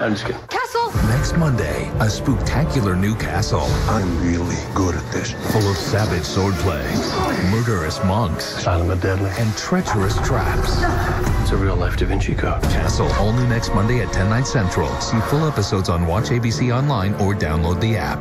I'm just kidding. Castle! Next Monday, a spectacular new castle I'm really good at this. full of savage swordplay, murderous monks, Silent but deadly. and treacherous traps. It's a real life Da Vinci Code. Castle only next Monday at 10 night central. See full episodes on Watch ABC Online or download the app.